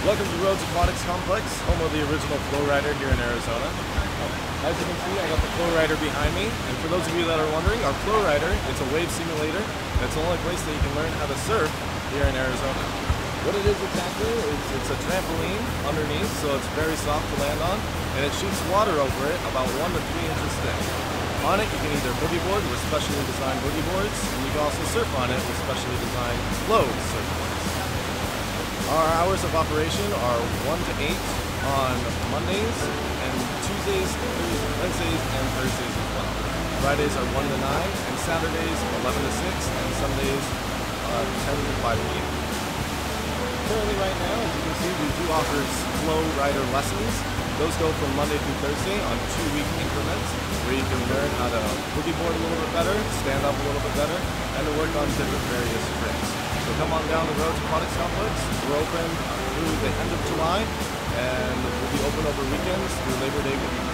Welcome to Rhodes Aquatics Complex, home of the original FlowRider here in Arizona. As you can see, I got the FlowRider behind me, and for those of you that are wondering, our FlowRider, it's a wave simulator. It's the only place that you can learn how to surf here in Arizona. What it is exactly is it's a trampoline underneath, so it's very soft to land on, and it shoots water over it about one to three inches thick. On it, you can either boogie board with specially designed boogie boards, and you can also surf on it with specially designed flow surfboards. Our hours of operation are 1 to 8 on Mondays and Tuesdays, Wednesdays, and Thursdays as well. Fridays are 1 to 9, and Saturdays 11 to 6, and Sundays uh, 10 to 5 p.m. Currently right now, as you can see, we do offer slow rider lessons. Those go from Monday through Thursday on two-week increments, where you can learn how to boogie board a little bit better, stand up a little bit better, and to work on different various tricks. So come on down the road to Aquatics Complex. We're open through the end of July, and we'll be open over weekends through Labor Day weekend.